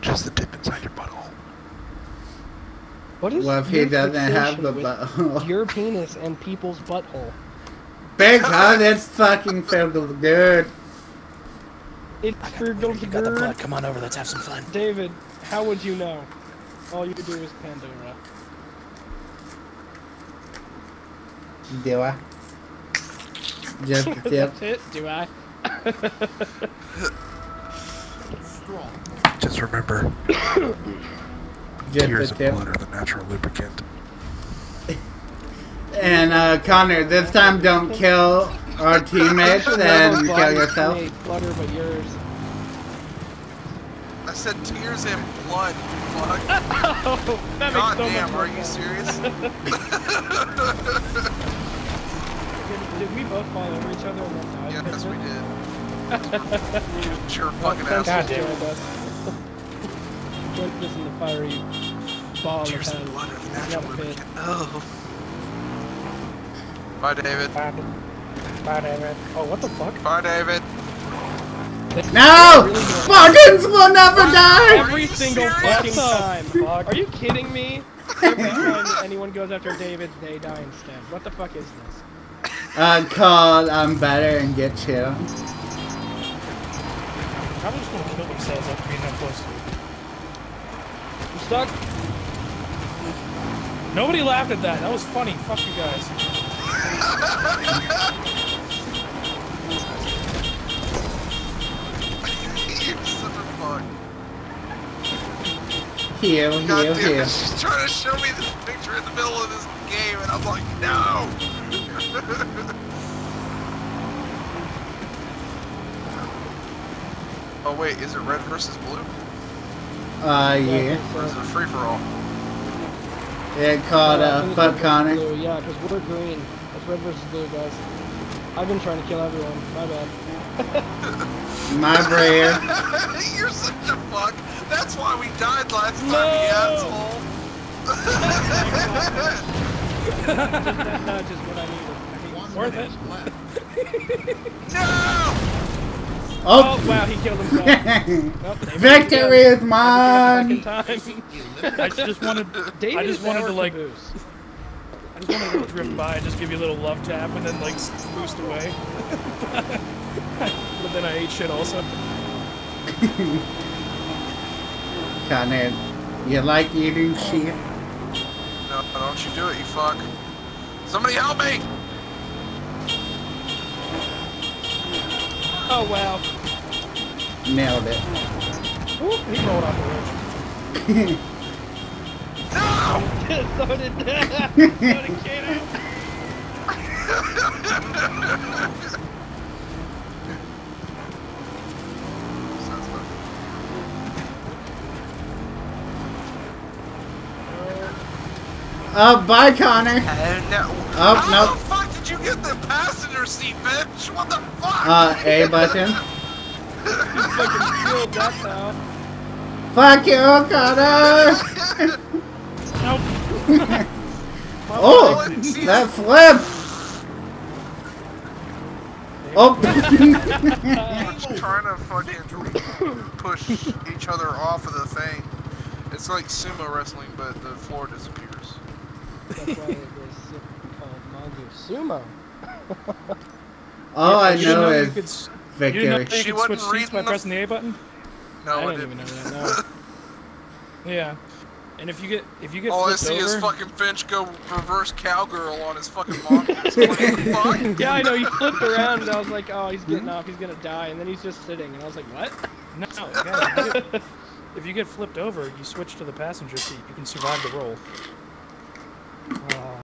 Just the tip inside your butthole. What is Well, if he your doesn't have the butthole. Your penis and people's butthole. Because it's fucking filled with good. It's for You got the good. blood. Come on over. Let's have some fun. David, how would you know? All you do is Pandora. Do I? Just the tip. That's it? Do I? Just remember, Just tears the of blood are the natural lubricant. And uh, Connor, this time don't kill our teammates and Whoever kill blood yourself. create Flutter but yours. I said tears and blood. Fuck. Oh, that makes God so damn, much are you sense. serious? Did, did we both fall over each other and then die? yes, we together? did. Sure, Well, fucking thanks asshole. for joining us. Put this in the fiery ball of Tears hell. blood are the He's natural got lubricant. Oh. Bye, David. Bye, Bye, David. Oh, what the fuck? Bye, David. No! Fuckins will never die! Every single serious? fucking time. fuck? Are you kidding me? Every time anyone goes after David, they die instead. What the fuck is this? Uh, call I'm better and get you. Probably just gonna kill themselves after being that close. You stuck? Nobody laughed at that. That was funny. Fuck you guys. You're such a fuck. Heal, God heal, damn heal. it, she's trying to show me this picture in the middle of this game, and I'm like, no! oh wait, is it red versus blue? Uh, yeah. Or is a free-for-all? It called Yeah, I uh, it's fuck red Connor. Blue. Yeah, because we're green. It's red versus blue, guys. I've been trying to kill everyone. My bad. My brain. You're such a fuck. That's why we died last time, No! you asshole. that nudge is what I needed. Worth it. no! Oh, Oh! wow, he killed himself. Nope, Victory is mine! I just wanted. David I just wanted to like. caboose. I just wanted to drift by and just give you a little love tap and then like s- boost away. but then I ate shit also. Connor, you like eating shit? No, don't you do it, you fuck. Somebody help me! Oh, wow. Nailed it. Ooh, he rolled off the ledge. No! so did that. So did Kato. Sounds like- Oh, bye, Connor. Oh no. Oh, How no. The fuck did you get the passenger seat, bitch? What the fuck? Uh, A button. Fucking killed that now. Fuck you, Connor! Nope. Oh, that flip! Oh! We're just trying to fucking push each other off of the thing. It's like sumo wrestling, but the floor disappears. That's why it was called Mongoose Sumo. All I You didn't know you is could s- You didn't know you She could switch seats by reading the- pressing the A button? No, I I didn't even know that. No. Yeah. And if you get if you get All I flipped see is fucking Finch go reverse cowgirl on his fucking mongoose. I'm like, what the fuck? Yeah, I know. He flipped around, and I was like, "Oh, he's getting off. He's gonna die." And then he's just sitting, and I was like, "What?" no, yeah, if, you get, if you get flipped over, you switch to the passenger seat. You can survive the roll. Oh,